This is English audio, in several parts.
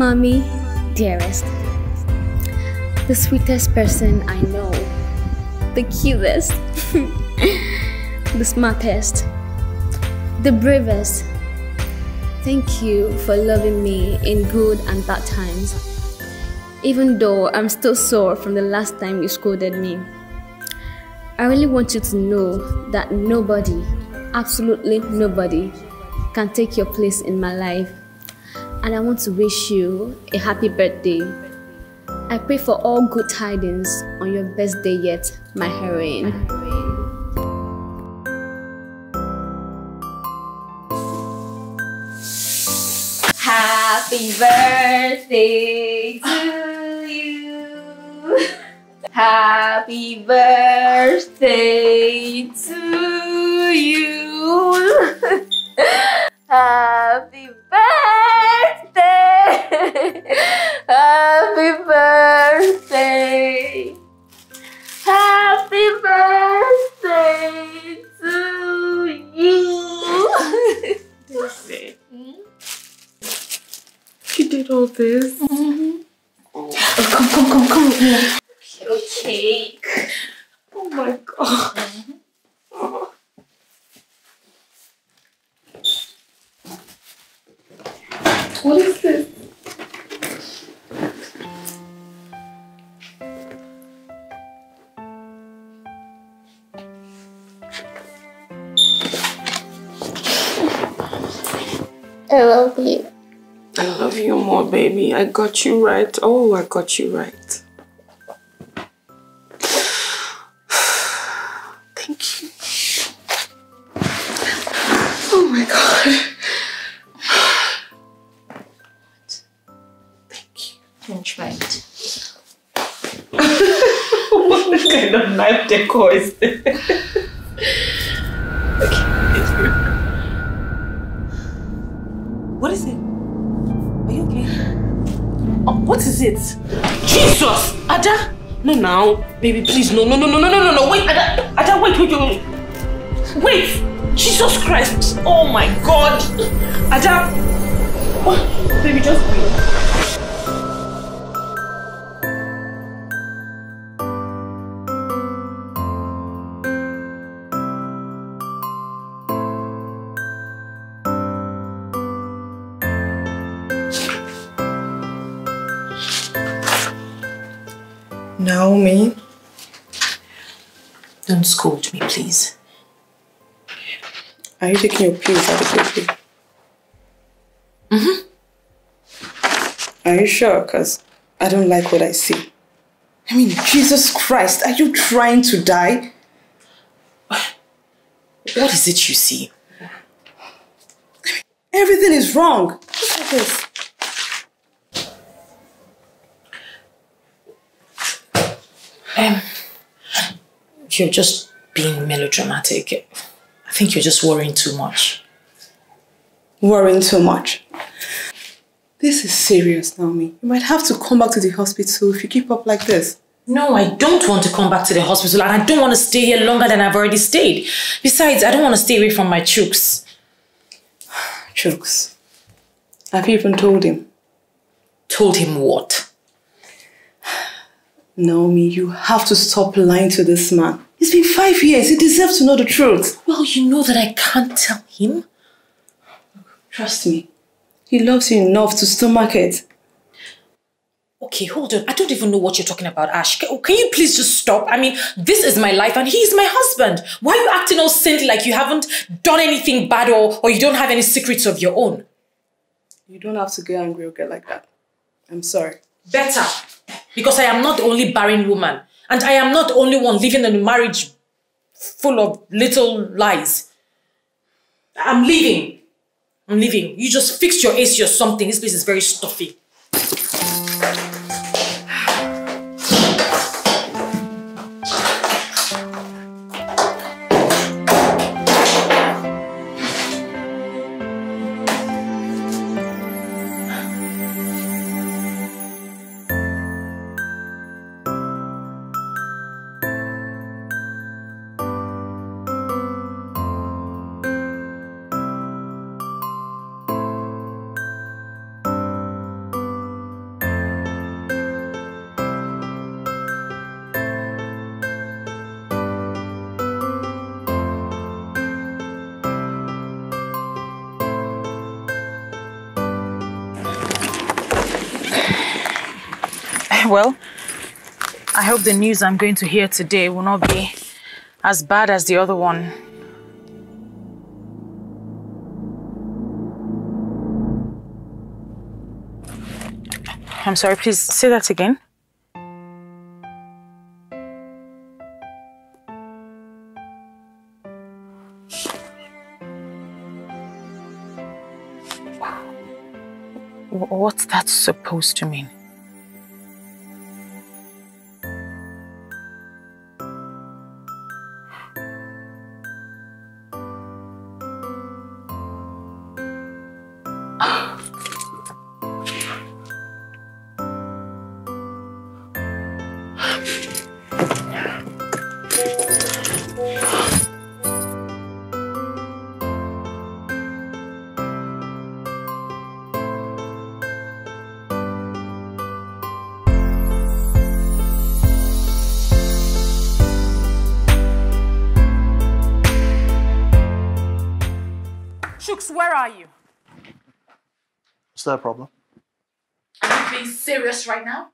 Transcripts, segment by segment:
Mommy, dearest, the sweetest person I know, the cutest, the smartest, the bravest. Thank you for loving me in good and bad times. Even though I'm still sore from the last time you scolded me. I really want you to know that nobody, absolutely nobody, can take your place in my life. And I want to wish you a happy birthday. I pray for all good tidings on your best day yet, my heroine. Happy birthday to you. Happy birthday to you. Happy birthday. Happy birthday. Happy birthday to you. You did all this? Come, come, come, come here. Okay. Oh my god. What is this? I love you. I love you more, baby. I got you right. Oh, I got you right. Knife decor is this? okay. What is it? Are you okay? Oh, what is it? Jesus! Ada! No, now. Baby, please. No, no, no, no, no, no, no, no. Wait, Ada. Ada, wait, wait, wait. Wait! Jesus Christ! Oh my God! Ada! Oh, baby, just wait. Don't scold me, please. are you taking your pills adequately? Mm-hmm. Are you sure? Because I don't like what I see. I mean, Jesus Christ, are you trying to die? What is it you see? Everything is wrong. Look at this. Um, you're just being melodramatic. I think you're just worrying too much. Worrying too much. This is serious, Naomi. You might have to come back to the hospital if you keep up like this. No, I don't want to come back to the hospital and I don't want to stay here longer than I've already stayed. Besides, I don't want to stay away from my chooks. Chooks. Have you even told him? Told him what? Naomi, you have to stop lying to this man. It's been five years. He deserves to know the truth. Well, you know that I can't tell him. Trust me. He loves you enough to stomach it. Okay, hold on. I don't even know what you're talking about, Ash. Can, oh, can you please just stop? I mean, this is my life and he's my husband. Why are you acting all saintly like you haven't done anything bad or, or you don't have any secrets of your own? You don't have to get angry or get like that. I'm sorry. Better. Because I am not the only barren woman. And I am not the only one living in a marriage full of little lies. I'm leaving. I'm leaving. You just fix your AC or something. This place is very stuffy. Well, I hope the news I'm going to hear today will not be as bad as the other one. I'm sorry, please say that again. What's that supposed to mean? A problem? Are you being serious right now?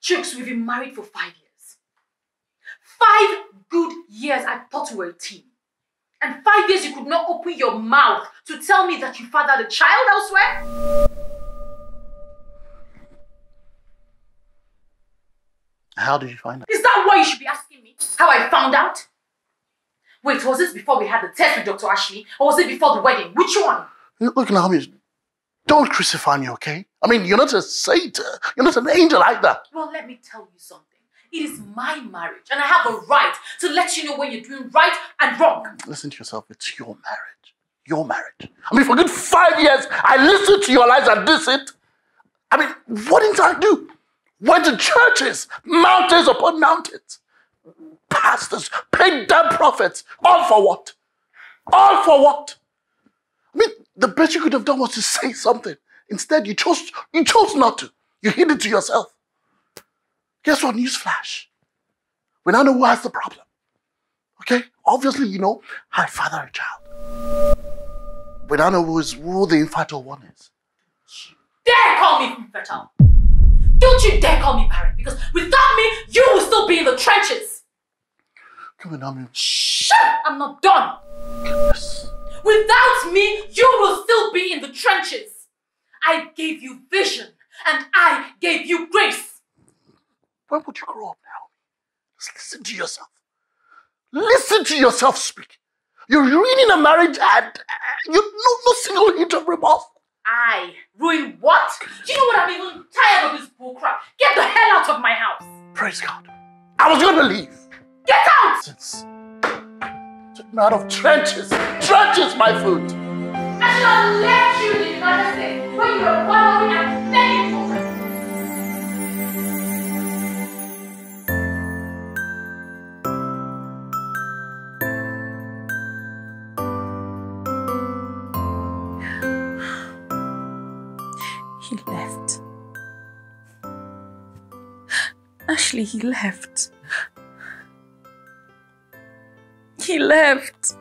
Chooks, we've been married for five years. Five good years I thought we were a team. And five years you could not open your mouth to tell me that you fathered a child elsewhere? How did you find out? Is that why you should be asking me? How I found out? Wait, was this before we had the test with Dr. Ashley? Or was it before the wedding? Which one? Look, Naomi, don't crucify me, okay? I mean, you're not a saint. You're not an angel either. Well, let me tell you something. It is my marriage, and I have a right to let you know when you're doing right and wrong. Listen to yourself. It's your marriage. Your marriage. I mean, for a good five years, I listened to your lies and this it. I mean, what didn't I do? Went to churches, mountains upon mountains, pastors, paid damn prophets. All for what? All for what? I mean, the best you could have done was to say something. Instead, you chose you chose not to. You hid it to yourself. Guess what? Newsflash. We now know who has the problem. Okay? Obviously, you know, I father a child. We now know who, is, who the infertile one is. Dare call me infertile. Don't you dare call me parent, because without me, you will still be in the trenches. Come on, Naomi. Shut! I'm not done. Without me, you will still be in the trenches. I gave you vision, and I gave you grace. When would you grow up now? Just listen to yourself. Listen to yourself speak. You're ruining a marriage and uh, you no, no single hint of remorse. I ruin what? Do you know what? I'm even tired of this bullcrap. Get the hell out of my house. Praise God. I was gonna leave. Get out! Since out of trenches. Trenches, my foot. I should have left you in the United States when you were wallowing and begging for it. He left. Ashley, he left. He left.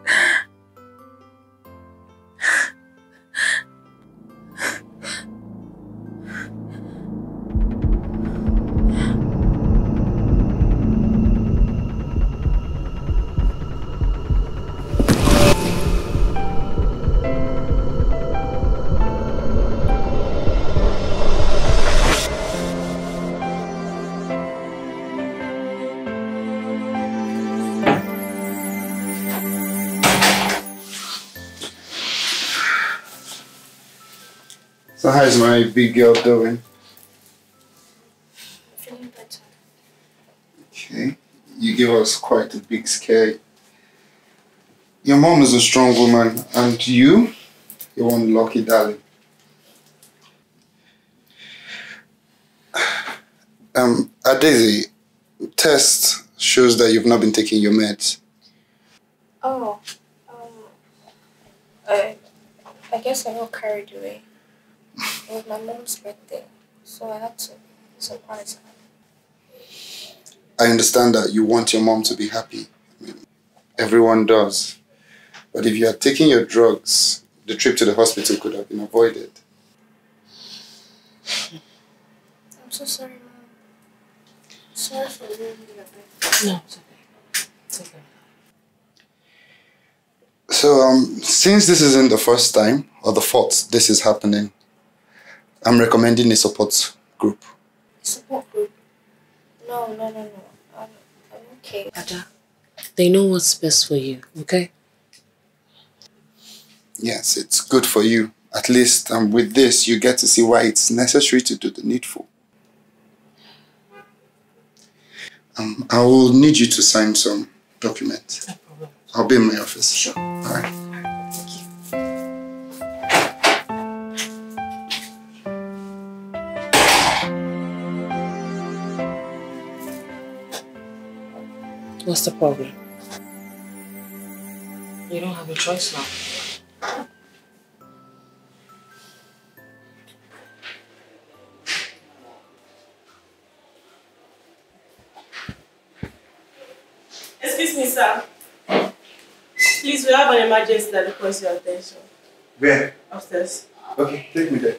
So how's my big girl doing? Feeling better. Okay. You give us quite a big scare. Your mom is a strong woman, and you, you're one lucky darling. Um, Adezi, test shows that you've not been taking your meds. Oh, um, I, I guess I got carried away. It was my mom's birthday, so I had to surprise her. I understand that you want your mom to be happy. I mean, everyone does. But if you had taken your drugs, the trip to the hospital could have been avoided. I'm I'm so sorry, Mom. Sorry for ruining your birthday. No, it's okay. It's okay. So, um, since this isn't the first time or the fourth this is happening, I'm recommending a support group. Support group. No, no, no, no. I'm, I'm okay. Ada, they know what's best for you, okay? Yes, it's good for you. At least um, with this, you get to see why it's necessary to do the needful. Um, I will need you to sign some documents. No problem. I'll be in my office. Sure. All right. What's the problem? You don't have a choice now. Excuse me, sir. Please, we have an emergency that requires your attention. Where? Upstairs. Okay, take me there.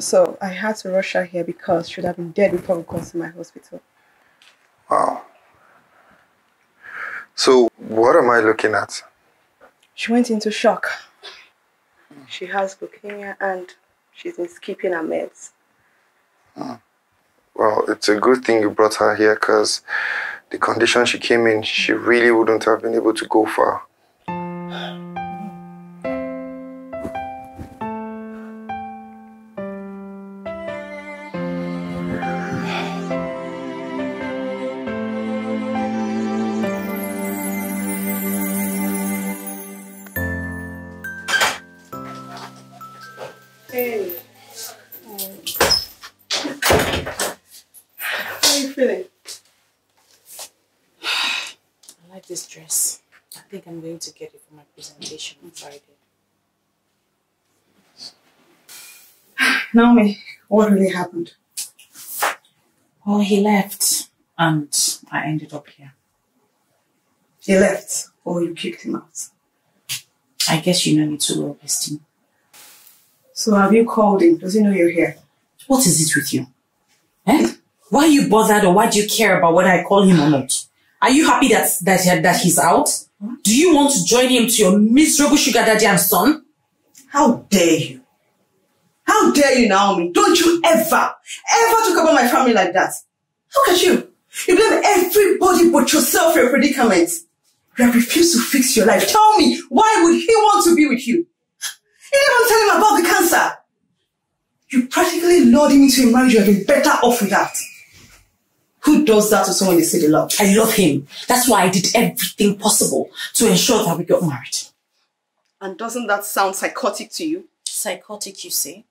So I had to rush her here because she would have been dead before we got to my hospital. Wow. So, what am I looking at? She went into shock. She has leukemia and she's been skipping her meds. Hmm. Well, it's a good thing you brought her here because the condition she came in, she really wouldn't have been able to go far. I'm going to get it for my presentation on Friday. Naomi, what really happened? Oh, he left and I ended up here. He left or you kicked him out. I guess you know me too well, Bestie. So have you called him? Does he know you're here? What is it with you? Eh? Why are you bothered or why do you care about whether I call him or not? Are you happy that, that, that he's out? Do you want to join him to your miserable sugar daddy and son? How dare you? How dare you, Naomi? Don't you ever, ever talk about my family like that. Look at you. You blame everybody but yourself for your predicament. You have refused to fix your life. Tell me, why would he want to be with you? You didn't even tell him about the cancer. You practically lured him into a marriage you have been better off without. Who does that to someone they say they love? I love him. That's why I did everything possible to ensure that we got married. And doesn't that sound psychotic to you? Psychotic, you say?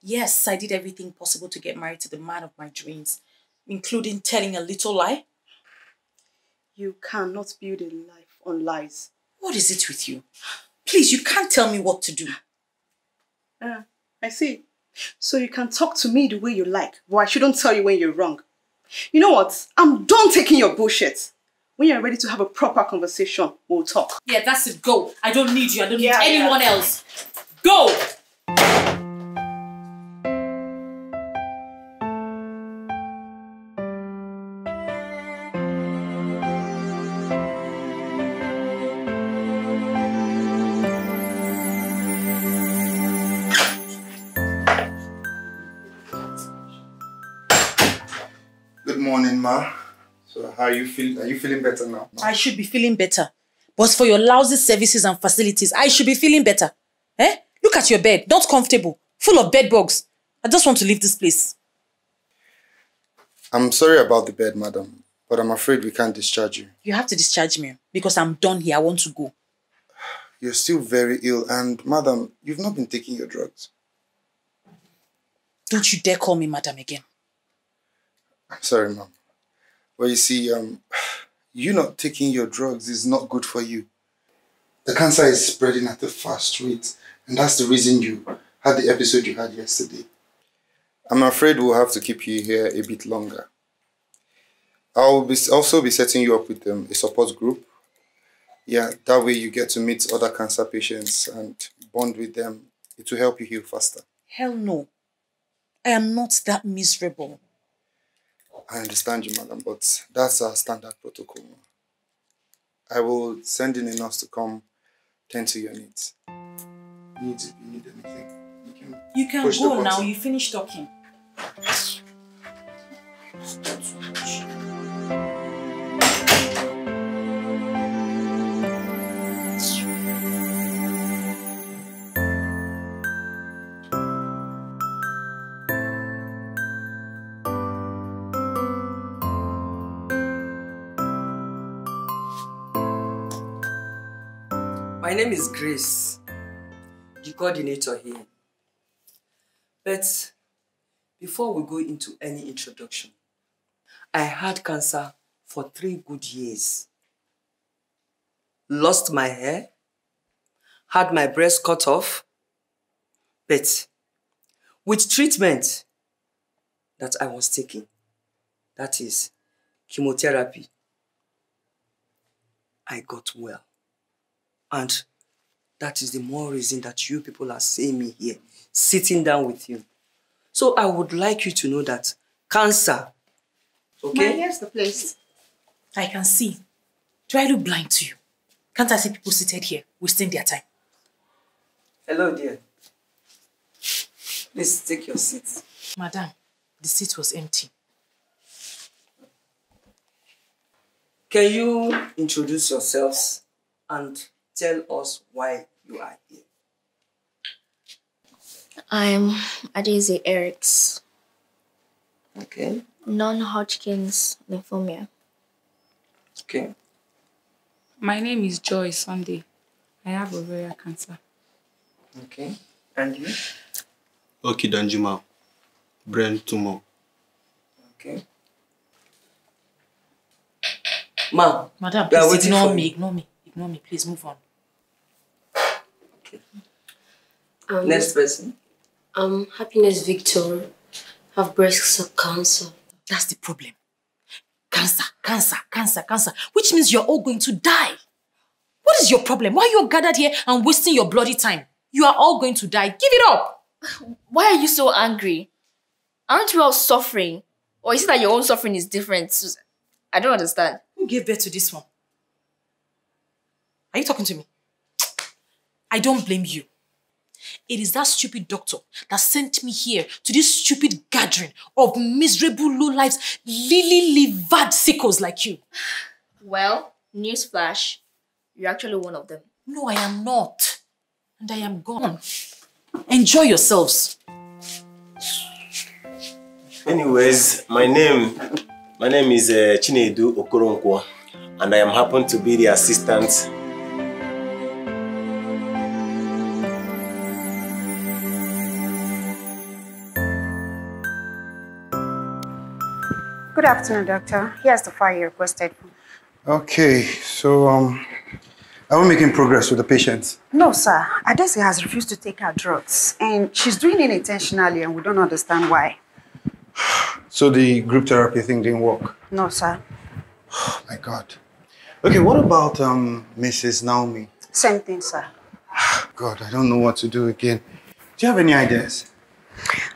Yes, I did everything possible to get married to the man of my dreams, including telling a little lie. You cannot build a life on lies. What is it with you? Please, you can't tell me what to do. Ah, I see. So you can talk to me the way you like, but I shouldn't tell you when you're wrong. You know what? I'm done taking your bullshit. When you're ready to have a proper conversation, we'll talk. Yeah, that's it. Go. I don't need you. I don't Yeah, need yeah. anyone else. Go. Morning, Ma. So how are you feel? Are you feeling better now? I should be feeling better. But for your lousy services and facilities, I should be feeling better. Eh? Look at your bed, not comfortable, full of bed bugs. I just want to leave this place. I'm sorry about the bed, madam, but I'm afraid we can't discharge you. You have to discharge me because I'm done here. I want to go. You're still very ill, and madam, you've not been taking your drugs. Don't you dare call me madam again. Sorry, mom. Well, you see, um, you not taking your drugs is not good for you. The cancer is spreading at a fast rate, and that's the reason you had the episode you had yesterday. I'm afraid we'll have to keep you here a bit longer. I'll be also be setting you up with um, a support group, Yeah, that way you get to meet other cancer patients and bond with them. It will help you heal faster. Hell no. I am not that miserable. I understand you, madam, but that's our standard protocol. I will send in a nurse to come tend to your needs. Need if you need anything. You can, You can go now. You finish talking. My name is Grace, the coordinator here. But before we go into any introduction, I had cancer for three good years. Lost my hair, had my breast cut off, but with treatment that I was taking, that is chemotherapy, I got well. And that is the more reason that you people are seeing me here, sitting down with you. So I would like you to know that cancer, okay? here's the place. I can see. Do I look blind to you? Can't I see people seated here wasting their time? Hello, dear. Please take your seat. Madam, the seat was empty. Can you introduce yourselves and tell us why you are here? I'm Adeze Eriks, Okay, non-Hodgkin's lymphoma. okay. My name is Joy Sunday. I have ovarian cancer. Okay. And you? Oki Danjuma, brain tumor. Okay. Ma'am, Madam, please ignore me, ignore me, ignore me. Please move on. Um, Next person. Um, Happiness Victor have breast cancer. That's the problem. Cancer, cancer, cancer, cancer. Which means you're all going to die. What is your problem? Why are you gathered here and wasting your bloody time? You are all going to die. Give it up. Why are you so angry? Aren't we all suffering? Or is it that your own suffering is different? I don't understand. Who gave birth to this one? Are you talking to me? I don't blame you. It is that stupid doctor that sent me here to this stupid gathering of miserable lowlifes, lily-livered sickos like you. Well, newsflash, you're actually one of them. No, I am not. And I am gone. Enjoy yourselves. Anyways, my name my name is uh, Chinedu Okoronkwo and I am happen to be the assistant Good afternoon, doctor. Here's the file you requested. Okay, so um, are we making progress with the patient? No, sir. Adesi has refused to take her drugs, and she's doing it intentionally, and we don't understand why. So the group therapy thing didn't work. No, sir. Oh my God. Okay, what about um, Mrs. Naomi? Same thing, sir. God, I don't know what to do again. Do you have any ideas?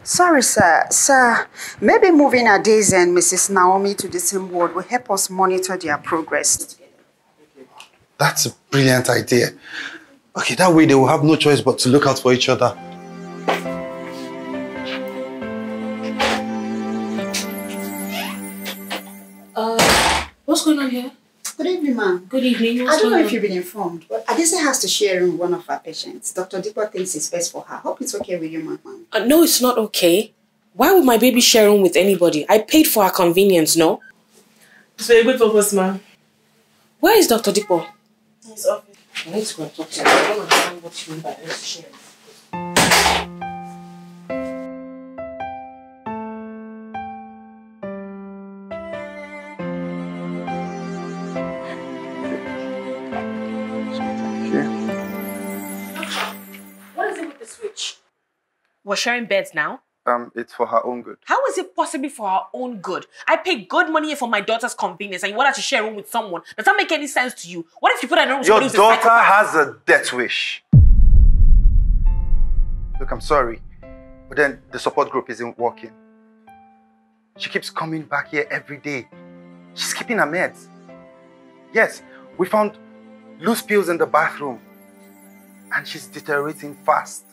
Sorry, sir. Sir, maybe moving Adesi and Mrs. Naomi to the same ward will help us monitor their progress. That's a brilliant idea. Okay, that way they will have no choice but to look out for each other. Evening, ma'am. Good evening. I don't know going if you've been informed, but Adesi has to share room with one of our patients. Dr. Dipo thinks it's best for her. Hope it's okay with you, ma'am. Uh, no, it's not okay. Why would my baby share room with anybody? I paid for her convenience, no? It's for a good purpose, ma'am. Where is Dr. Dipo? His office. I need to go and talk to him. I don't understand what you mean by us sharing. We're sharing beds now. Um, it's for her own good. How is it possible for her own good. I pay good money for my daughter's convenience and you want her to share a room with someone. Does that make any sense to you? What if you put her in a room with Your who's a daughter has a death wish. Look, I'm sorry, but then the support group isn't working. She keeps coming back here every day. She's keeping her meds. Yes, we found loose pills in the bathroom, and she's deteriorating fast.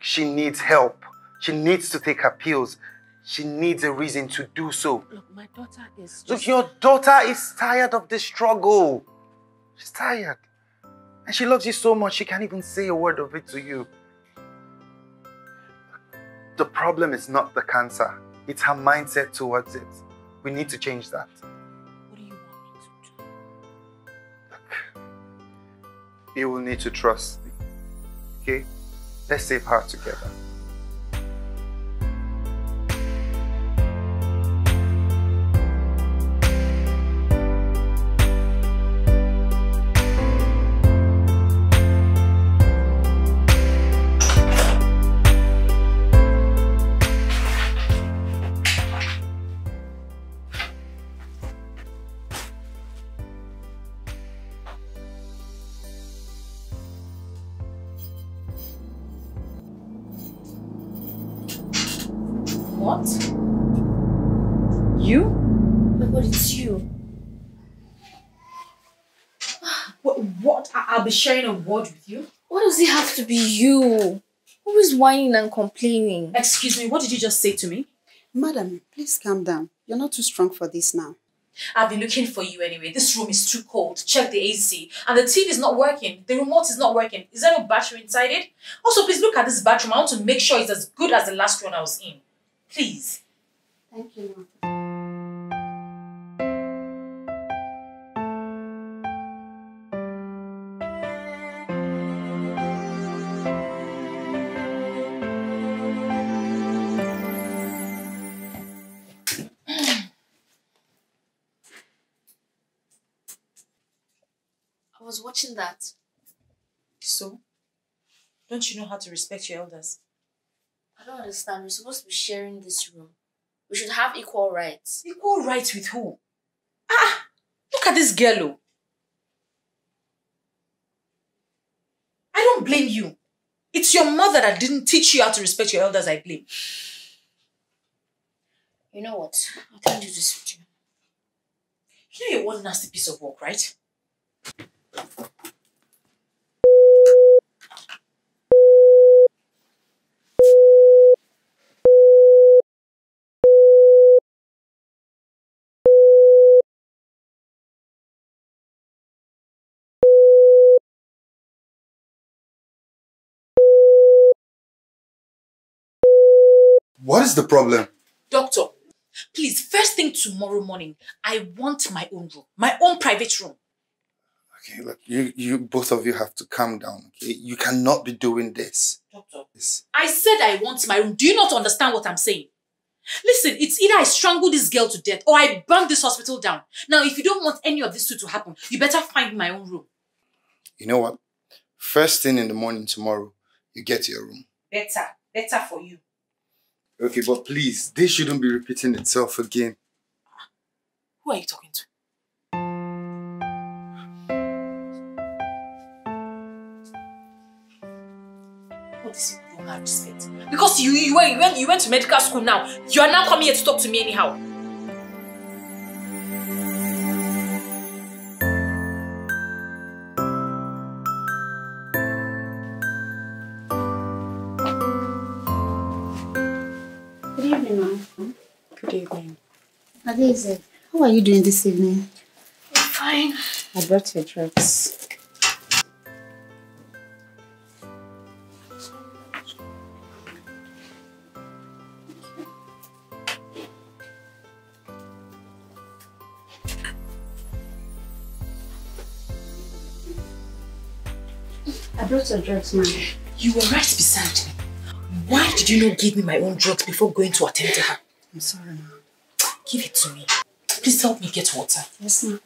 She needs help. She needs to take her pills. She needs a reason to do so. Look, my daughter is Look, your daughter is tired of the struggle. She's tired. And she loves you so much, she can't even say a word of it to you. The problem is not the cancer, it's her mindset towards it. We need to change that. What do you want me to do? Look, you will need to trust me. Okay? Let's save her together. What? You? But it's you. What? what? I- I'll be sharing a word with you. Why does it have to be you? Always whining and complaining. Excuse me, what did you just say to me? Madam, please calm down. You're not too strong for this now. I've been looking for you anyway. This room is too cold. Check the AC. And the TV is not working. The remote is not working. Is there no battery inside it? Also, please look at this bathroom. I want to make sure it's as good as the last one I was in. Please. Thank you, ma'am. I was watching that. So? Don't you know how to respect your elders? I don't understand. We're supposed to be sharing this room. We should have equal rights. Equal rights with who? Ah! Look at this girl. oh. I don't blame you. It's your mother that didn't teach you how to respect your elders, I blame. You know what? I can't do this with you. You know you're one nasty piece of work, right? What is the problem? Doctor, please, first thing tomorrow morning, I want my own room, my own private room. Okay, look, you, you both of you have to calm down. Okay, you cannot be doing this. Doctor, This. I said I want my room. Do you not understand what I'm saying? Listen, it's either I strangle this girl to death or I burn this hospital down. Now, if you don't want any of these two to happen, you better find my own room. You know what? First thing in the morning tomorrow, you get to your room. Better, better for you. Okay, but please, this shouldn't be repeating itself again. Who are you talking to? What is it you don't have respect? Because you, you, went, you, went, to medical school now. You are now coming here to talk to me anyhow. Adeze, how are you doing this evening? Fine. I brought your drugs. I brought your drugs, ma'am. You were right beside me. Why did you not give me my own drugs before going to attend to her? I'm sorry, ma'am. Give it to me. Please help me get water. Yes, ma'am.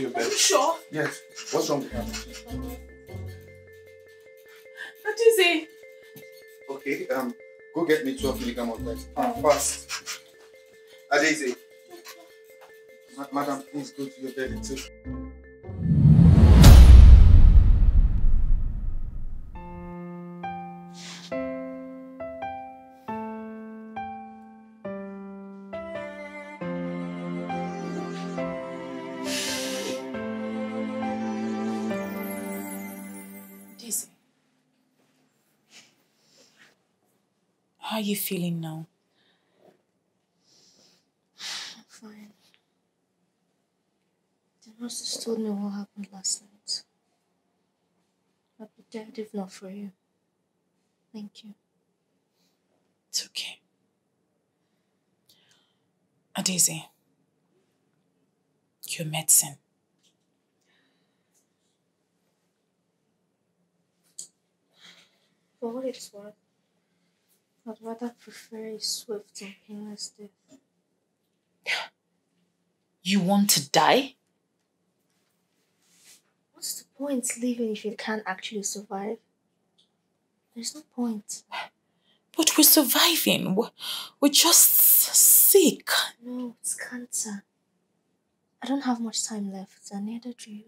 To your bed. Are you sure? Yes. What's wrong with her? What is it? Okay, um, go get me 12 milligram of that. Ah, fast. Adeze. Ma- madam, please go to your bed. It's okay. How are you feeling now? I'm fine. The nurses told me what happened last night. I'd be dead if not for you. Thank you. It's okay. Daisy, your medicine. For what it's worth, I'd rather prefer a swift and painless death. You want to die? What's the point living if you can't actually survive? There's no point. But we're surviving. We're, we're just sick. No, it's cancer. I don't have much time left, and neither do you.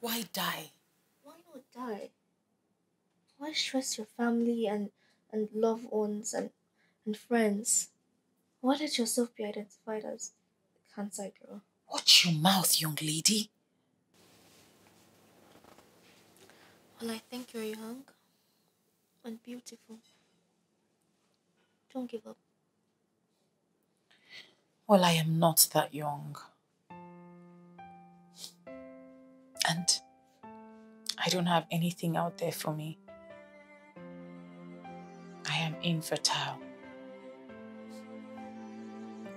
Why die? Why not die? Why stress your family and, and loved ones and, and friends? Why let yourself be identified as a cancer girl? Watch your mouth, young lady. Well, I think you're young and beautiful. Don't give up. Well, I am not that young. And I don't have anything out there for me. Infertile.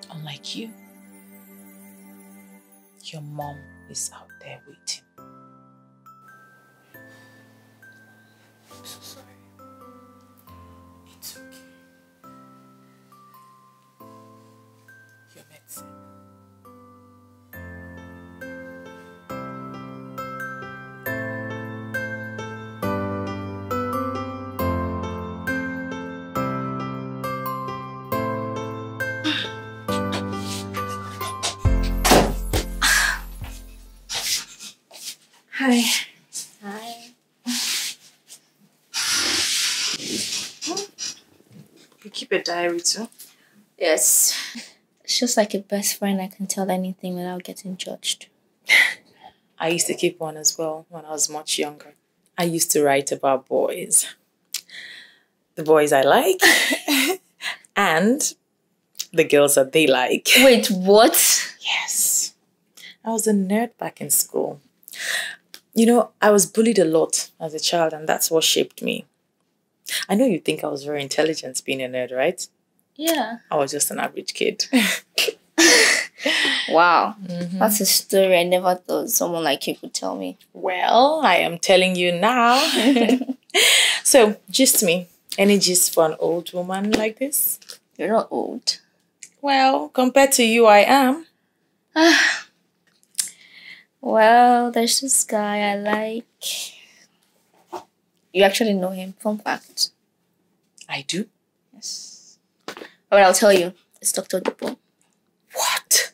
Unlike you, your mom is out there waiting. Keep a diary too? Yes. It's just like a best friend I can tell anything without getting judged. I used to keep one as well when I was much younger. I used to write about boys. The boys I like and the girls that they like. Wait, what? Yes. I was a nerd back in school. You know, I was bullied a lot as a child, and that's what shaped me. I know you think I was very intelligent being a nerd, right? Yeah. I was just an average kid. Wow. Mm-hmm. That's a story I never thought someone like you could tell me. Well, I am telling you now. so, just me. Any gist for an old woman like this? You're not old. Well, compared to you, I am. Well, there's this guy I like. You actually know him. Fun fact. I do. Yes. Alright, I'll tell you. It's Dr. Dipo. What?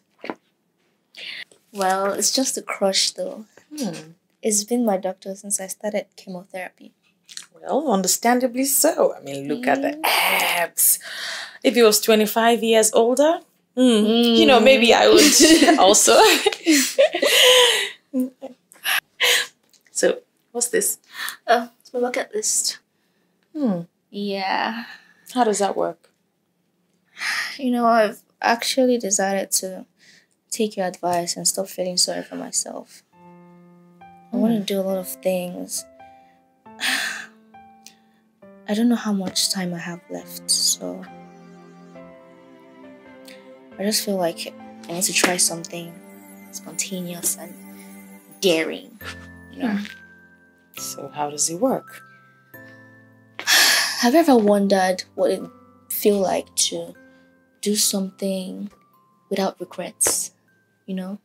Well, it's just a crush though. Hmm. It's been my doctor since I started chemotherapy. Well, understandably so. I mean, look at the abs. If he was 25 years older, hmm, you know, maybe I would also. so, what's this? Oh, my bucket list. Hmm. Yeah. How does that work? You know, I've actually decided to take your advice and stop feeling sorry for myself. I want to do a lot of things. I don't know how much time I have left, so I just feel like I need to try something spontaneous and daring. You know? So, how does it work? have you ever wondered what it feel like to do something without regrets? You know,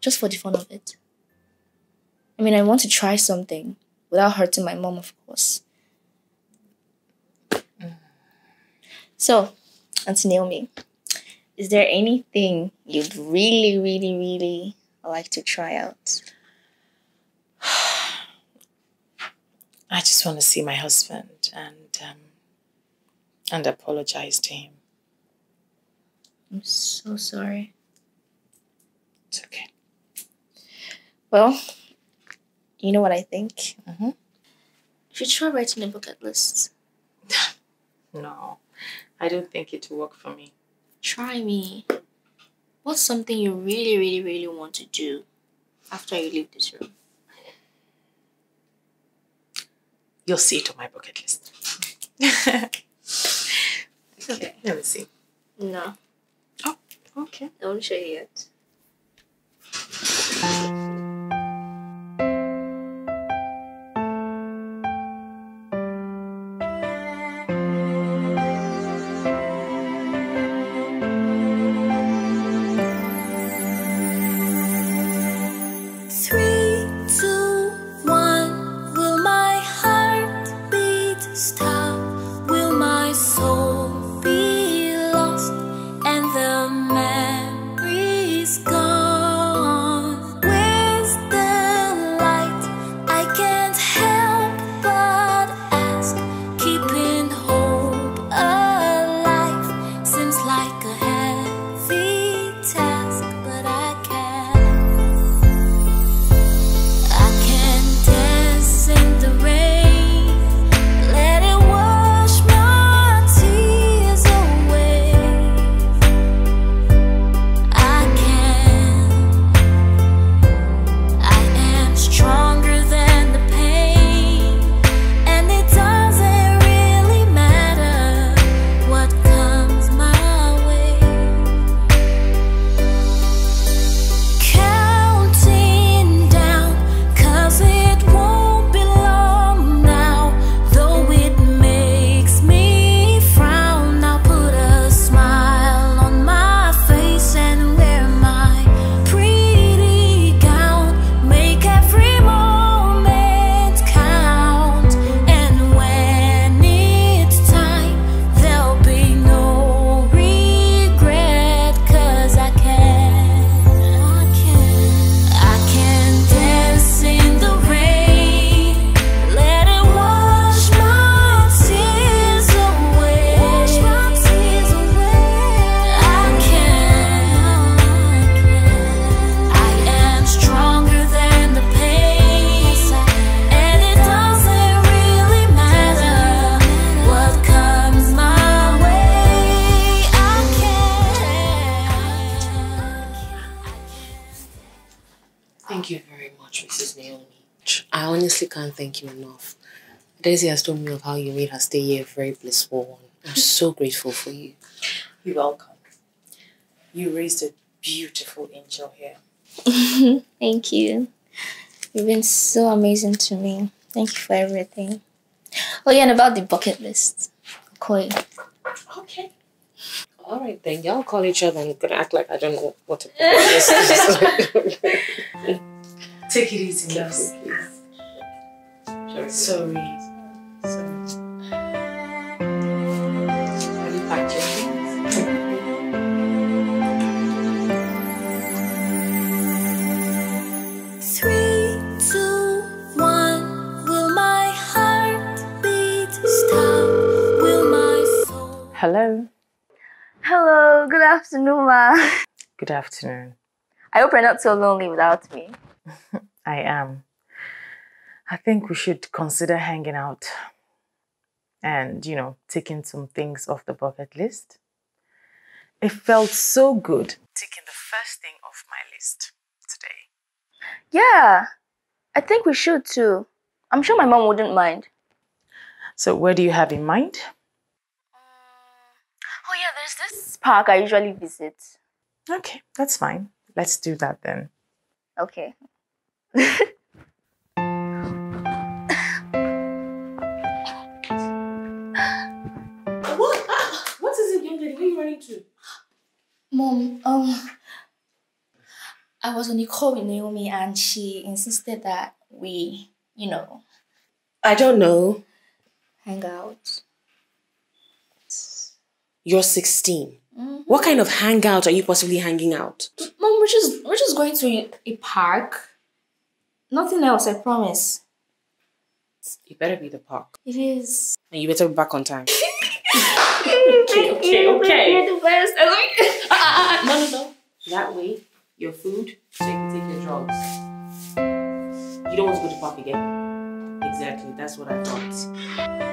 just for the fun of it. I mean, I want to try something without hurting my mom, of course. So, Auntie Naomi, is there anything you'd really, really, really like to try out? I just want to see my husband and um, and apologize to him. I'm so sorry. It's okay. Well, you know what I think? Mm-hmm. You should try writing a bucket list. No, I don't think it will work for me. Try me. What's something you really, really, really want to do after you leave this room? You'll see it on my bucket list. okay, let me see. No. Oh, okay. I won't show you yet. thank you enough. Daisy has told me of how you made her stay here a very blissful one. I'm so grateful for you. You're welcome. You raised a beautiful angel here. Thank you. You've been so amazing to me. Thank you for everything. Oh yeah, and about the bucket list. Koi. Okay. All right, then y'all call each other and gonna act like I don't know what to this Take it easy, loves. Sorry. Sorry. Have you packed your things? Three, two, one. Will my heart beat stop? Will my soul? Hello. Hello, good afternoon, ma. Good afternoon. I hope you're not so lonely without me. I am. I think we should consider hanging out and, you know, taking some things off the bucket list. It felt so good taking the first thing off my list today. Yeah, I think we should too. I'm sure my mom wouldn't mind. So, where do you have in mind? Mm, oh yeah, there's this park I usually visit. Okay, that's fine. Let's do that then. Okay. where are you running to? Mom, um, I was on the call with Naomi and she insisted that we, you know, I don't know. hang out. You're 16. Mhm. What kind of hangout are you possibly hanging out? Mom, we're just we're just going to a, a park. Nothing else, I promise. It better be the park. It is. And you better be back on time. okay, okay, okay. You're the best. I like- Ah, ah, ah, no, no, no. That way, your food, so you can take your drugs. You don't want to go to park again. Exactly, that's what I thought.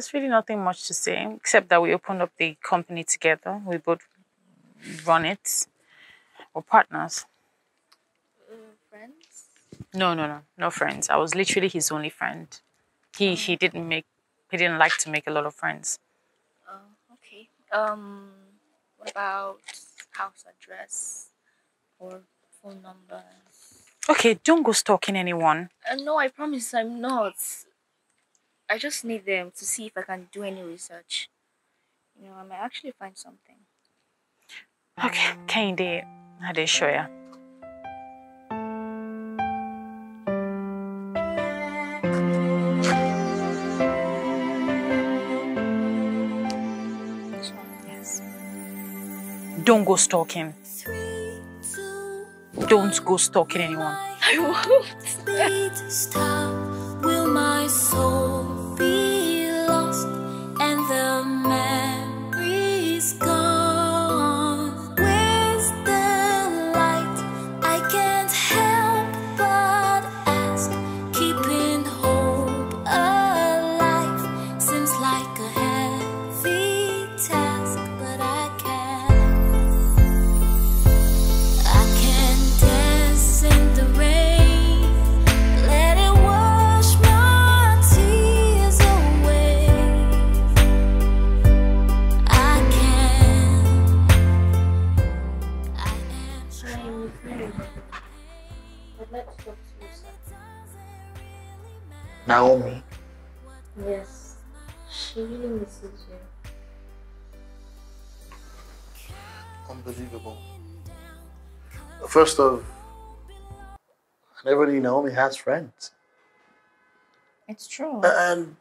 There's really nothing much to say except that we opened up the company together. We both run it. We're partners. friends? No, no, no, no friends. I was literally his only friend. He he didn't make he didn't like to make a lot of friends. Oh, okay. Um, what about house address or phone numbers? Okay, don't go stalking anyone. Uh, no, I promise I'm not. I just need them to see if I can do any research. You know, I might actually find something. Okay, um, Kehinde, I did show ya. Yes. Don't go stalking. Don't go stalking anyone. I won't. First of, I never knew Naomi has friends. It's true. And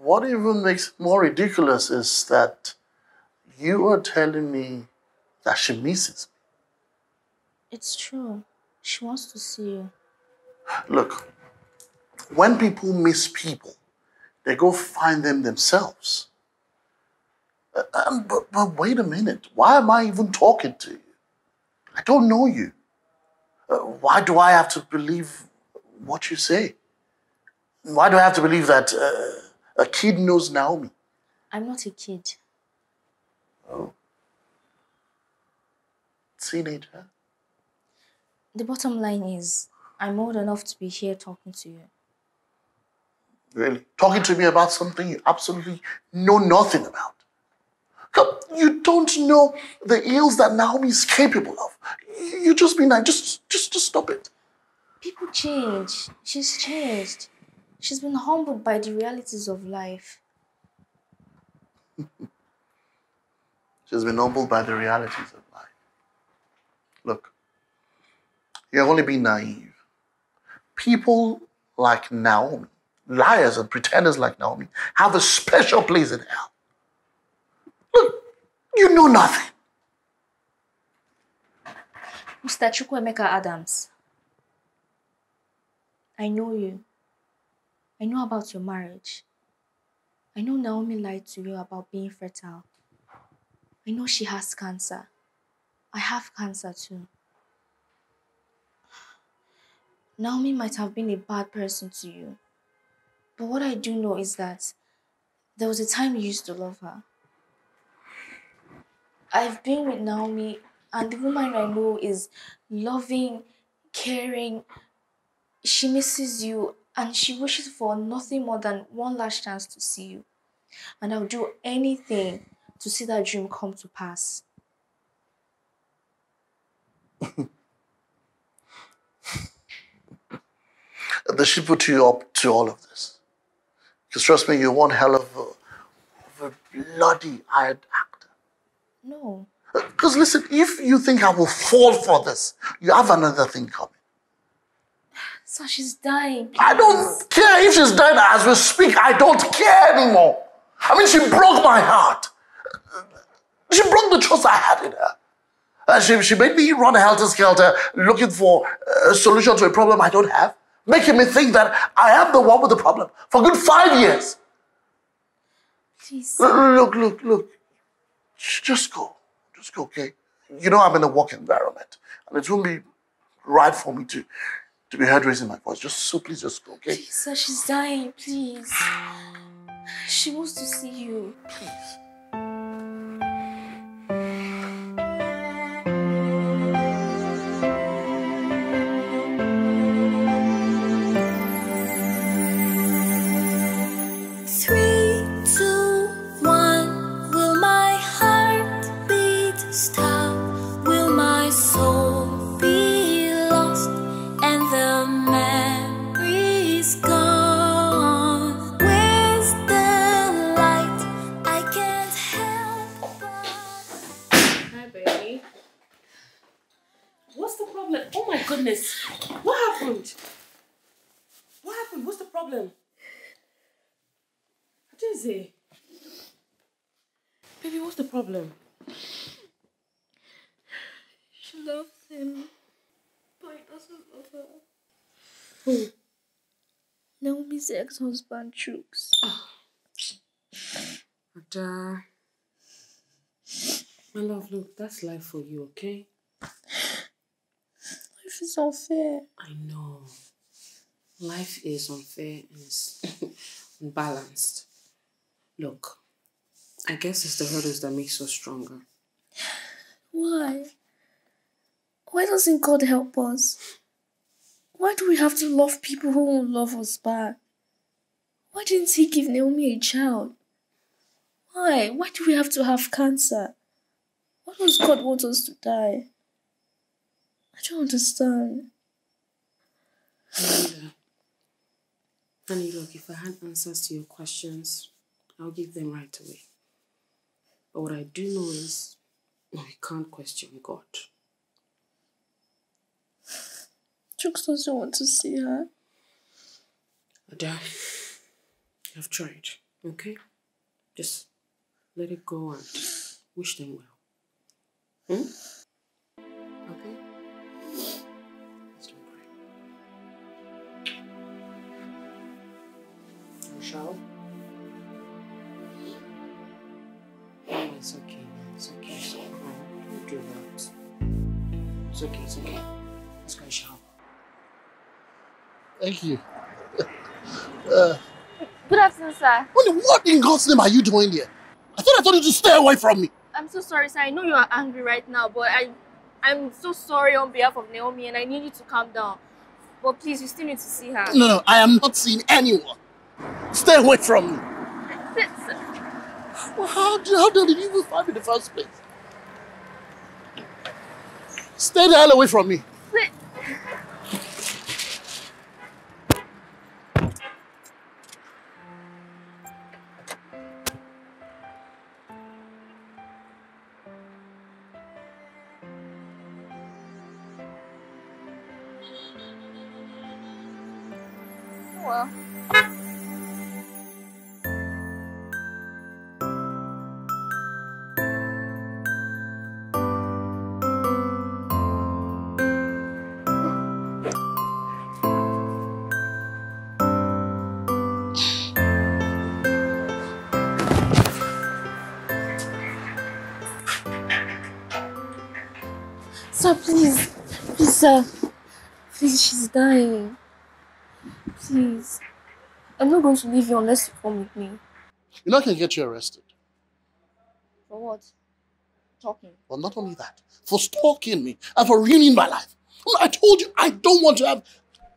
what even makes it more ridiculous is that you are telling me that she misses me. It's true. She wants to see you. Look, when people miss people, they go find them themselves. Uh, but, but wait a minute. Why am I even talking to you? I don't know you. Uh, why do I have to believe what you say? Why do I have to believe that uh, a kid knows Naomi? I'm not a kid. Oh. Teenager? The bottom line is, I'm old enough to be here talking to you. Really? Talking to me about something you absolutely know nothing about. You don't know the ills that Naomi is capable of. You you just be nice. Just, just, just stop it. People change. She's changed. She's been humbled by the realities of life. She's been humbled by the realities of life. Look, you're only being naive. People like Naomi, liars and pretenders like Naomi, have a special place in hell. You know nothing. Mr. Chukwuemeka Adams, I know you. I know about your marriage. I know Naomi lied to you about being fertile. I know she has cancer. I have cancer too. Naomi might have been a bad person to you. But what I do know is that there was a time you used to love her. I've been with Naomi, and the woman I know is loving, caring. She misses you, and she wishes for nothing more than one last chance to see you. And I'll do anything to see that dream come to pass. That she put you up to all of this. Because trust me, you're one hell of a, of a bloody. No. Because listen, if you think I will fall for this, you have another thing coming. So she's dying. I don't care if she's dying as we speak. I don't care anymore. I mean, she broke my heart. She broke the trust I had in her. Uh, she, she made me run helter skelter looking for a solution to a problem I don't have, making me think that I am the one with the problem for good five years. Please. Look, look, look, look. Just go. Just go, okay? You know I'm in a work environment, and it won't be right for me to, to be heard raising my voice. Just so please just go, okay? Lisa, she's dying, please. She wants to see you. Please. Ex-husband, Chooks. Ada. My love, look, that's life for you, okay? Life is unfair. I know. Life is unfair and it's unbalanced. Look, I guess it's the hurdles that makes us stronger. Why? Why doesn't God help us? Why do we have to love people who won't love us back? Why didn't He give Naomi a child? Why? Why do we have to have cancer? Why does God want us to die? I don't understand. Neither. Honey, look, if I had answers to your questions, I'll give them right away. But what I do know is we can't question God. Chooks doesn't want to see her. Ada, You have tried. Okay? Just let it go and wish them well. Hmm? Okay? Let's it's okay now. It's okay. It's okay. Don't do that. It's okay. It's okay. Let's go shower. Thank you. uh. Good afternoon, sir. What in God's name are you doing here? I thought I told you to stay away from me. I'm so sorry, sir. I know you are angry right now, but I, I'm so sorry on behalf of Naomi, and I need you to calm down. But please, you still need to see her. No, no, I am not seeing anyone. Stay away from me. Sit, sir. Well, how, how did you even find me in the first place? Stay the hell away from me. Sir. Uh, please, she's dying. Please. I'm not going to leave you unless you come with me. You know I can get you arrested. For what? Talking. Well, not only that, for stalking me and for ruining my life. I told you I don't want to have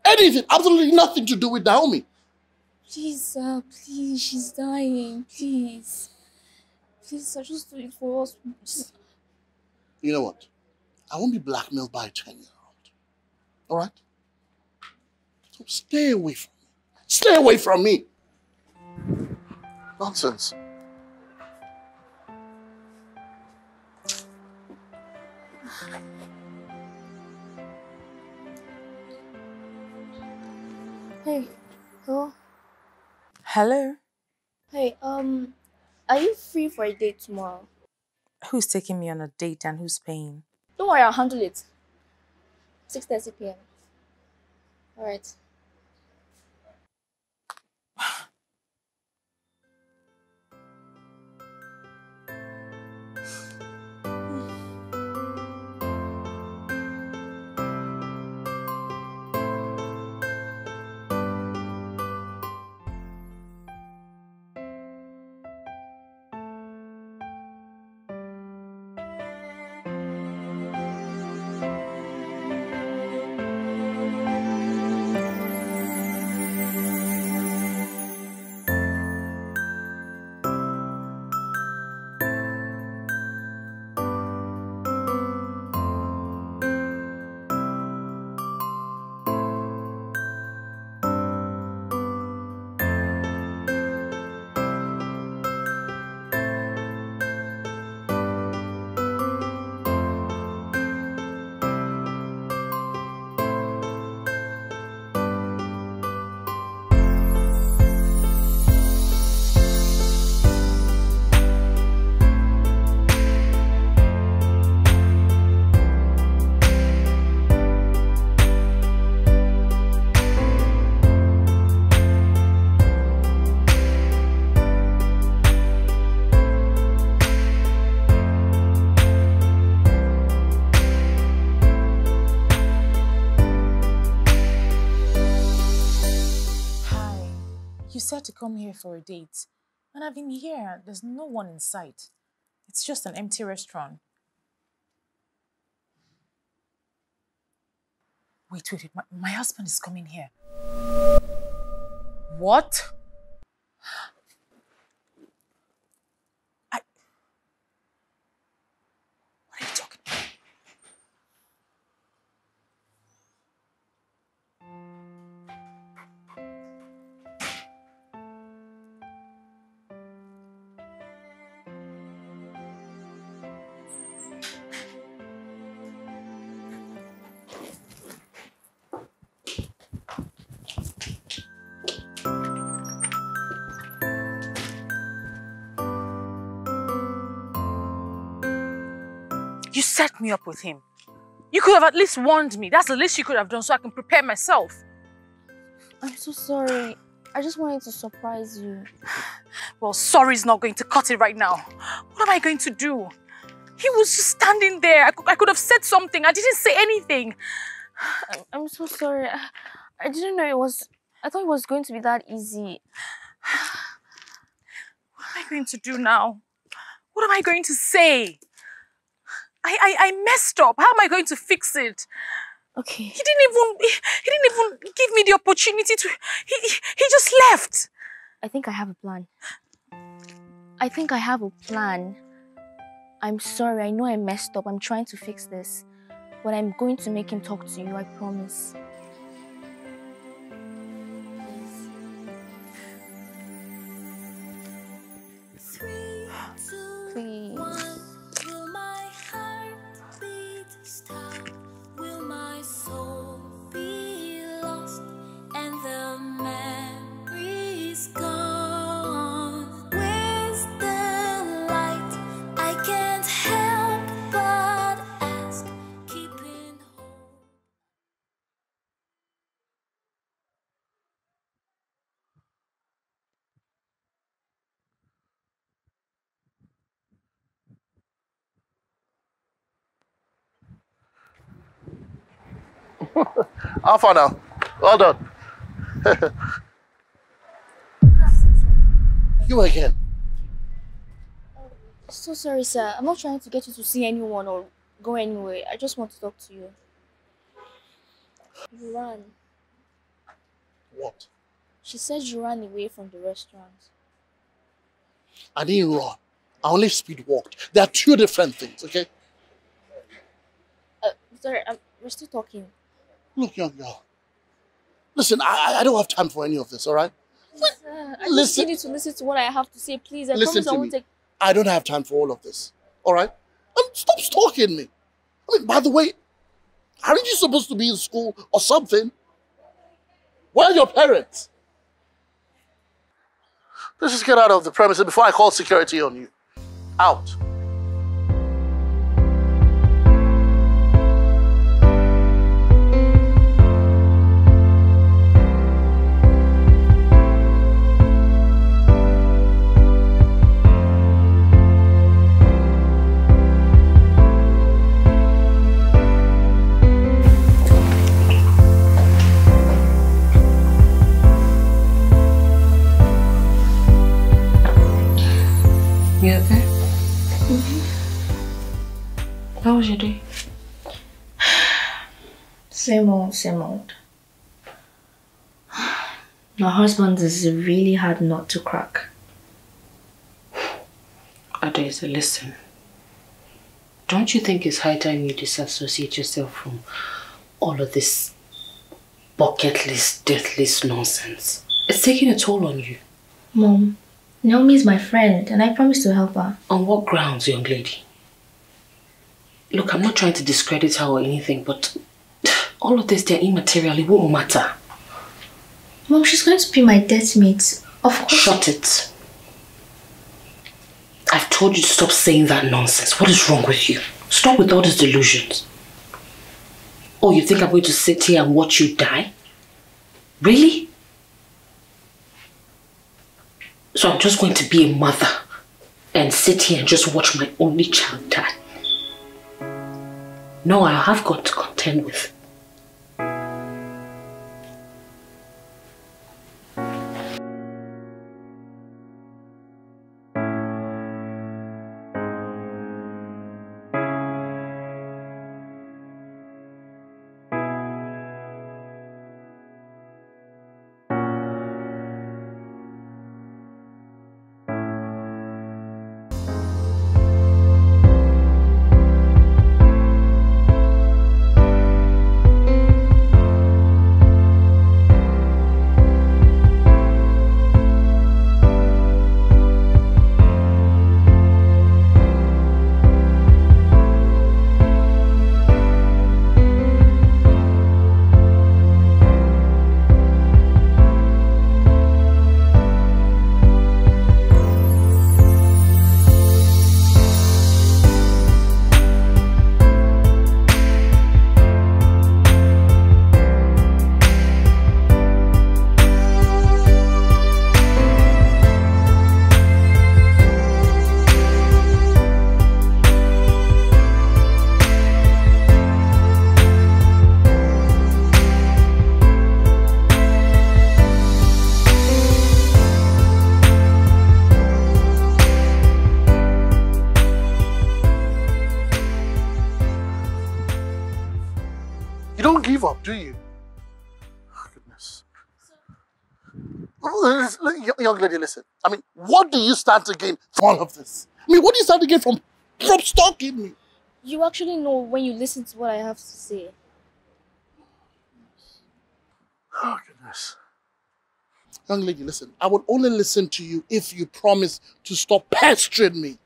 anything, absolutely nothing to do with Naomi. Please, sir. Please, she's dying. Please. Please, sir, just do it for us. Just... You know what? I won't be blackmailed by a 10 year old. All right? So stay away from me. Stay away from me. Nonsense. Hey. Hello? Hello? Hey, um, are you free for a date tomorrow? Who's taking me on a date and who's paying? Don't worry, I'll handle it. 6.30 p.m. Alright. Come here for a date. And I've been here. There's no one in sight. It's just an empty restaurant. Wait, wait, wait. My, my husband is coming here. What? Set me up with him. You could have at least warned me. That's the least you could have done so I can prepare myself. I'm so sorry. I just wanted to surprise you. Well, sorry is not going to cut it right now. What am I going to do? He was just standing there. I could, I could have said something. I didn't say anything. I'm, so sorry. I, I didn't know it was. I thought it was going to be that easy. What am I going to do now? What am I going to say? I, I, I messed up. How am I going to fix it? Okay. He didn't even he, didn't even give me the opportunity to he, he he just left. I think I have a plan. I think I have a plan. I'm sorry. I know I messed up. I'm trying to fix this. But I'm going to make him talk to you. I promise. How far now? Well done. you again. So sorry, sir. I'm not trying to get you to see anyone or go anywhere. I just want to talk to you. You ran. What? She said you ran away from the restaurant. I didn't run. I only speed walked. There are two different things, okay? Uh, sorry, um, we're still talking. Look, young girl. Listen, I, I- don't have time for any of this, all right? Sir, I just need you to listen to what I have to say, please. I Listen promise I won't me. take. I don't have time for all of this, all right? Um, stop stalking me. I mean, by the way, aren't you supposed to be in school or something? Where are your parents? Let's just get out of the premises before I call security on you. Out. How was your day? Same old, same old. My husband is really hard not to crack. Adesa, listen. Don't you think it's high time you disassociate yourself from all of this bucket list, death list nonsense? It's taking a toll on you. Mom, Naomi is my friend and I promise to help her. On what grounds, young lady? Look, I'm not trying to discredit her or anything, but all of this, they're immaterial. It won't matter. Mom, she's going to be my death mate. Of course. Shut it. I've told you to stop saying that nonsense. What is wrong with you? Stop with all these delusions. Oh, you think I'm going to sit here and watch you die? Really? So I'm just going to be a mother and sit here and just watch my only child die. No, I have got to contend with. Young- lady, listen. I mean, what do you stand to gain from all of this? I mean, what do you stand to gain from, from stalking me? You actually know when you listen to what I have to say. Oh, goodness. Young lady, listen. I would only listen to you if you promise to stop pestering me.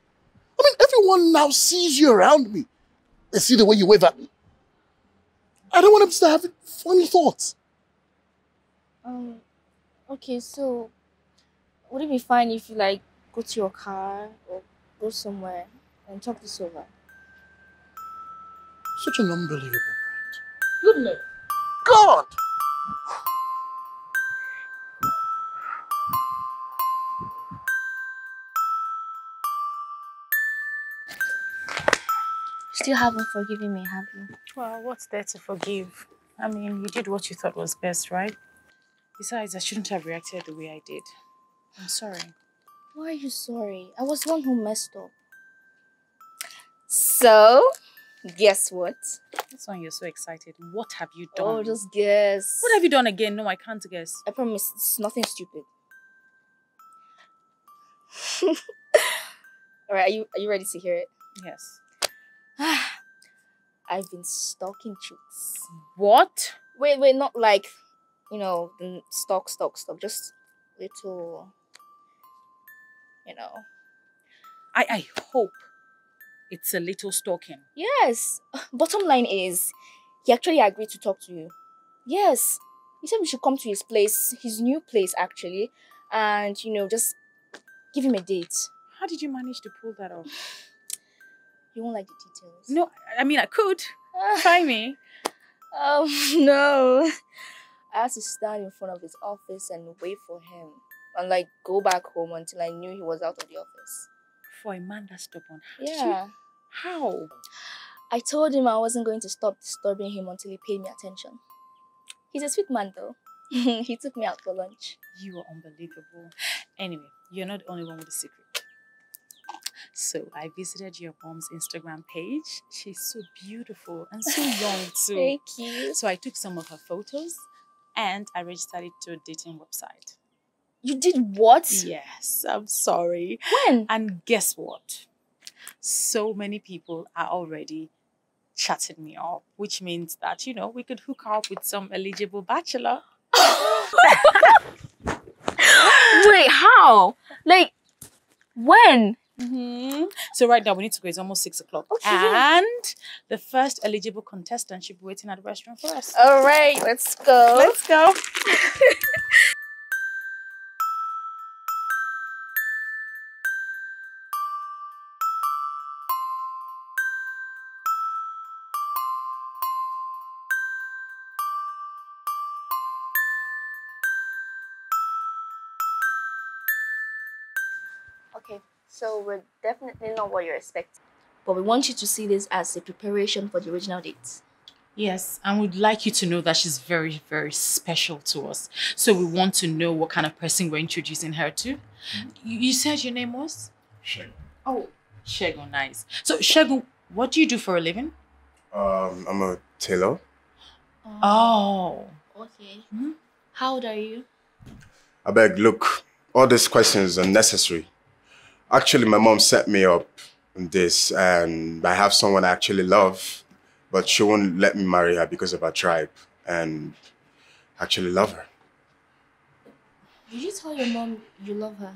I mean, everyone now sees you around me. They see the way you wave at me. I don't want them to start having funny thoughts. Um, okay, so would it be fine if you like go to your car or go somewhere and talk this over? Such an unbelievable. Goodness. God! Still haven't forgiven me, have you? Well, what's there to forgive? I mean, you did what you thought was best, right? Besides, I shouldn't have reacted the way I did. I'm sorry. Why are you sorry? I was the one who messed up. So, guess what? That's why you're so excited. What have you oh, done? Oh, just guess. What have you done again? No, I can't guess. I promise it's nothing stupid. Alright, are you are you ready to hear it? Yes. I've been stalking chicks. What? Wait, wait, not like, you know, the stalk, stalk, stalk. Just little, you know. I, I hope it's a little stalking. Yes. Bottom line is, he actually agreed to talk to you. Yes. He said we should come to his place, his new place actually, and you know, just give him a date. How did you manage to pull that off? You won't like the details. No, I mean, I could. Try me. Oh no. I had to stand in front of his office and wait for him. And like go back home until I knew he was out of the office. For a man that's stubborn. How did you- Yeah. How? I told him I wasn't going to stop disturbing him until he paid me attention. He's a sweet man though. he took me out for lunch. You are unbelievable. Anyway, you're not the only one with a secret. So I visited your mom's Instagram page. She's so beautiful and so young too. Thank you. So I took some of her photos and I registered it to a dating website. You did what? Yes, I'm sorry. When? And guess what? So many people are already chatting me up, which means that, you know, we could hook up with some eligible bachelor. Wait, how? Like, when? hmm So right now we need to go. It's almost six o'clock, Okay. and the first eligible contestant should be waiting at the restaurant for us. All right, let's go. Let's go. we're definitely not what you're expecting. But we want you to see this as a preparation for the original date. Yes, and we'd like you to know that she's very, very special to us. So we want to know what kind of person we're introducing her to. You, you said your name was? Shame. Oh, Shegun, nice. So Shegun, what do you do for a living? Um, I'm a tailor. Oh. Okay. How old are you? I beg, look, all these questions are unnecessary. Actually, my mom set me up on this, and I have someone I actually love, but she won't let me marry her because of her tribe, and I actually love her. Did you tell your mom you love her?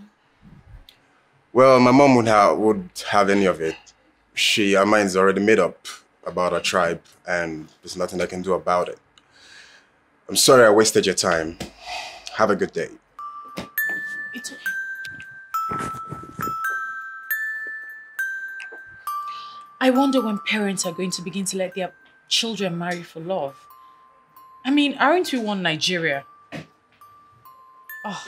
Well, my mom would have would have any of it. She, her mind's already made up about her tribe, and there's nothing I can do about it. I'm sorry I wasted your time. Have a good day. I wonder when parents are going to begin to let their children marry for love. I mean, aren't we one Nigeria? Oh.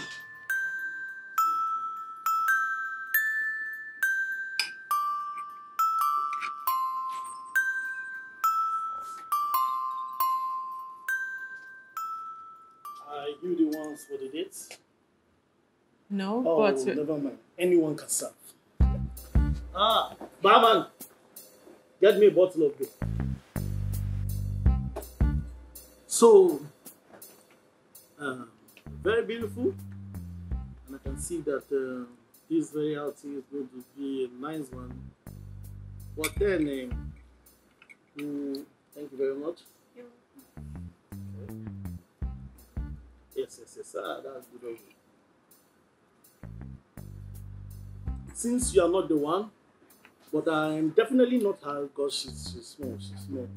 Are you the ones for the dates? No, Oh, but never mind. Anyone can serve. Ah, barman, get me a bottle of beer. So, um, very beautiful, and I can see that uh, this very outing is going to be a nice one. What their name? Mm, thank you very much. Yes, yes, yes. Ah, that's good of you. Since you are not the one, but I'm definitely not her because she's, she's small. She's small.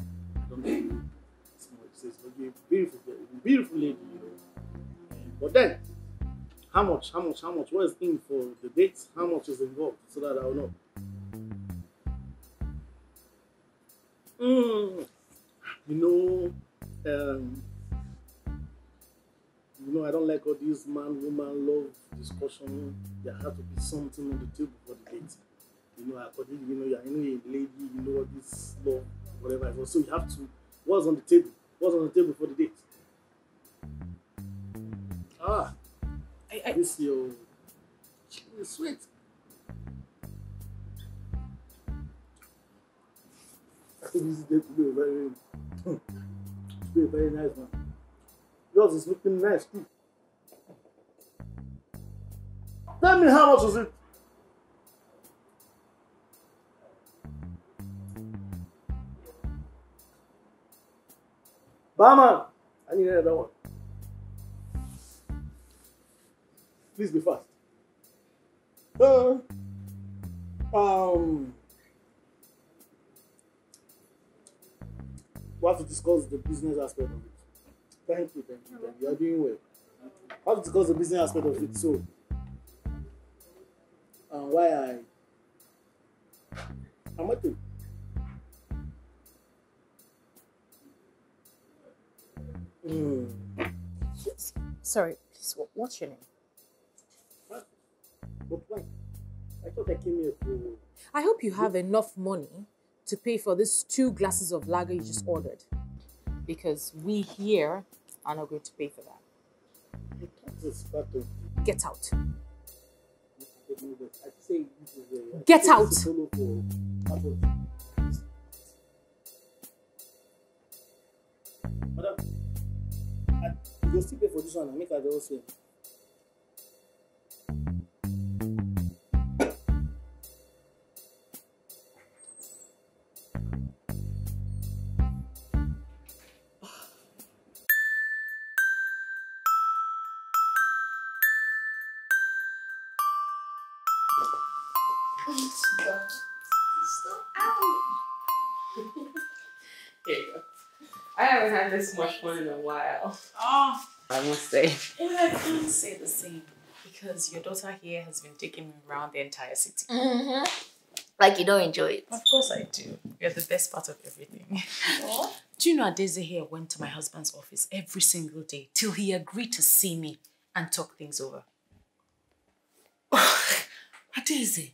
Don't. Small. But a beautiful, beautiful lady, you know. But then, how much? How much? How much? What is in for the date? How much is involved so that I'll know? Mm, you know, um, you know, I don't like all these man, woman, love discussion. There has to be something on the table for the date. You know, according, you know, you're you know, a lady, you know what this love, whatever. was. So you have to. What's on the table? What's on the table for the date? Ah, I, I, this your sweet. I think this is a very, a very nice one. Yours is looking nice too. Tell me how much is it? Barman, I need another one. Please be fast. Uh, um, we have to discuss the business aspect of it. Thank you, thank you, thank you. You are doing well. We have to discuss the business aspect of it. So, and why I, I'm waiting. Mm. Sorry, please, what, what's your name? But why? I thought I came here for. I hope you have enough money to pay for these two glasses of lager you just ordered. Because we here are not going to pay for that. This part of Get out. I say this is a, I Get out. this is solo for part of- Madam, go still pay for this one. I make her just say. Had this much fun in a while. Oh, I must say. well, I can't say the same because your daughter here has been taking me around the entire city. Mm-hmm. Like you don't enjoy it. Of course I do. You're the best part of everything. Do you know Adeze here went to my husband's office every single day till he agreed to see me and talk things over? Adeze,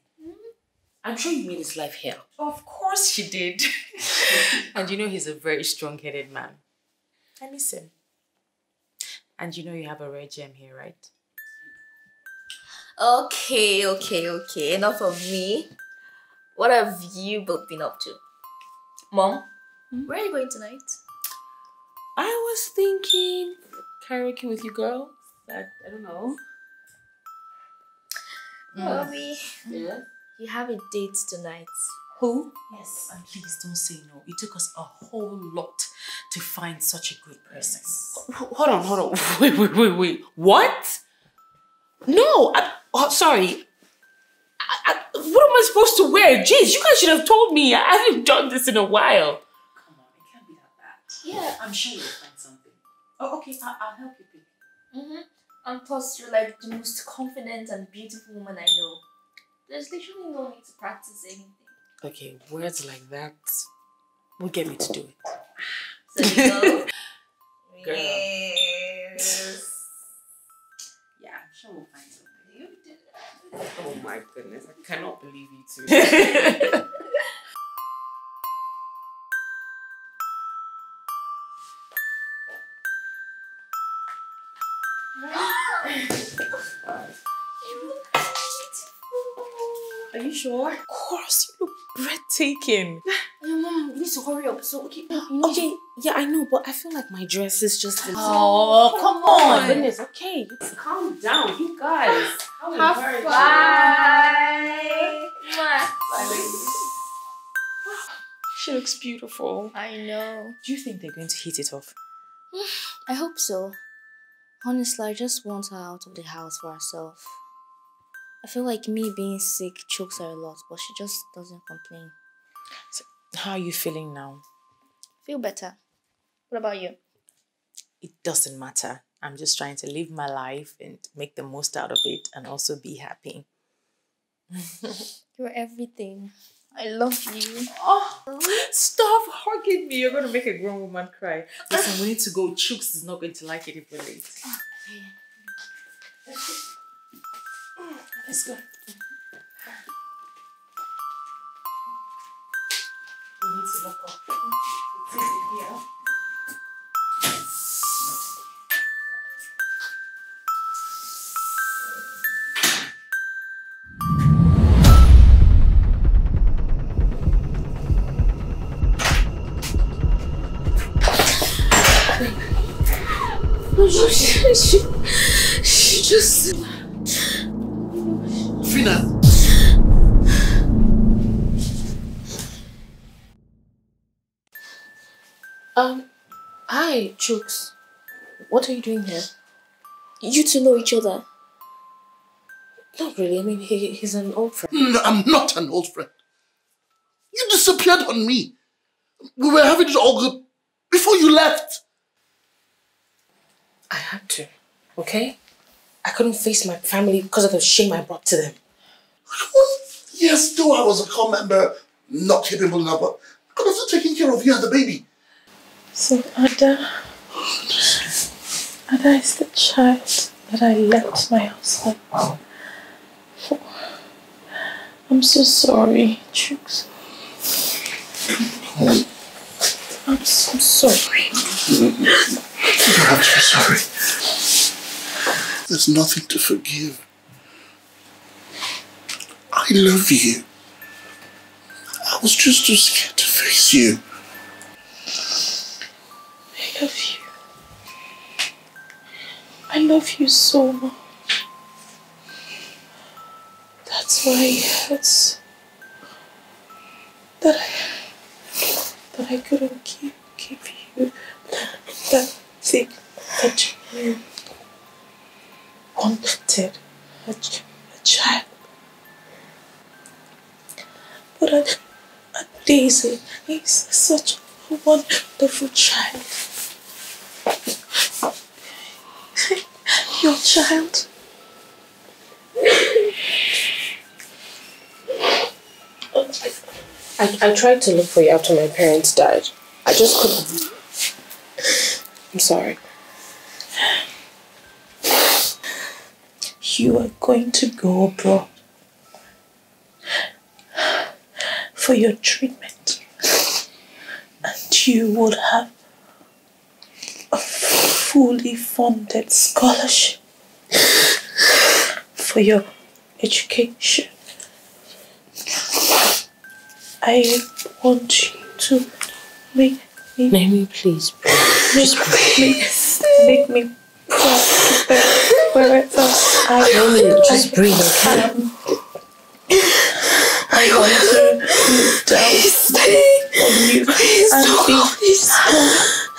I'm sure you made his life hell. Of course she did. and you know he's a very strong-headed man. I miss him. And you know you have a rare gem here, right? Okay, okay, okay. Enough of me. What have you both been up to? Mom, hmm? where are you going tonight? I was thinking karaoke with you girls. I, I don't know. Bobby, Yeah. you have a date tonight. Who? Yes, and please don't say no. It took us a whole lot to find such a good person. Hold on, hold on. Wait, wait, wait, wait. What? No, I, oh, sorry. I, I, what am I supposed to wear? Jeez, you guys should have told me. I haven't done this in a while. Come on, it can't be that bad. Yeah, I'm sure you'll find something. Oh, okay, I- I'll help you pick. Mm-hmm. And plus, you're like the most confident and beautiful woman I know. There's literally no need to practice anything. Okay, words like that will get me to do it. So know. Girl. Yes. Yeah, I'm sure we'll find something. You did it. Oh my goodness, I cannot believe you two. Are you sure? Of course, you look breathtaking. Your mom we need to hurry up. So okay, Okay, yeah, I know, but I feel like my dress is just. Oh, come Oh my on. goodness. Okay, calm down, you guys. How Have embarrassing. fun. She looks beautiful. I know. Do you think they're going to hit it off? I hope so. Honestly, I just want her out of the house for herself. I feel like me being sick chokes her a lot, but she just doesn't complain. How are you feeling now? Feel better. What about you? It doesn't matter. I'm just trying to live my life and make the most out of it and also be happy. You're everything. I love you. Oh, stop hugging me. You're going to make a grown woman cry. Listen, we need to go. Chooks is not going to like it if we're late. Let's go. We need to lock up. It's here. She, she, she just. Fina. Um, hi, Chooks. What are you doing here? You two know each other. Not really. I mean, he, he's an old friend. No, I'm not an old friend. You disappeared on me. We were having it all good before you left. I had to, okay? I couldn't face my family because of the shame I brought to them. Yes, though I was a corps member, not capable enough, but I could have taken care of you and the baby. So Ada, Ada is the child that I left my husband for. I'm so sorry, Chooks. I'm so sorry. You don't have to be sorry. There's nothing to forgive. I love you. I was just too scared to face you. I love you. I love you so much. That's why it hurts that I that I couldn't keep give you that thing that you wanted a, a child. But a, a Daisy is such a wonderful child. Your child. I, I tried to look for you after my parents died. I just couldn't. I'm sorry. You are going to go abroad for your treatment, and you will have a fully funded scholarship for your education. I want you to make me. Naomi, please, Make, make, make me proud wherever I Naomi, just breathe, okay? am. I want to look down on you and be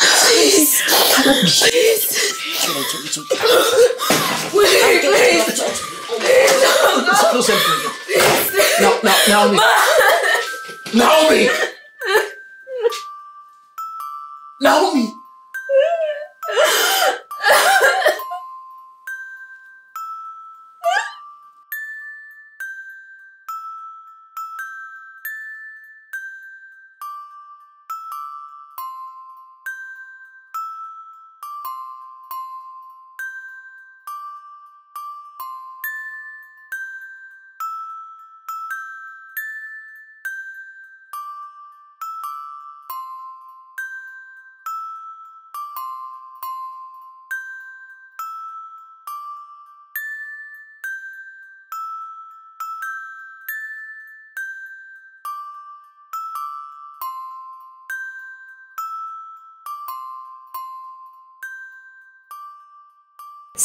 Please, please. Wait, please. Close everything. Now, now, Naomi. Naomi! Naomi!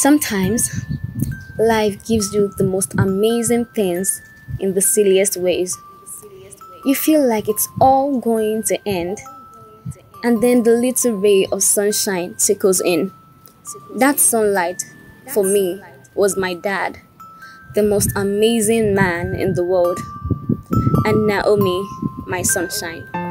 Sometimes life gives you the most amazing things in the silliest ways. You feel like it's all going to end, and then the little ray of sunshine tickles in. That sunlight, for me, was my dad, the most amazing man in the world, and Naomi, my sunshine.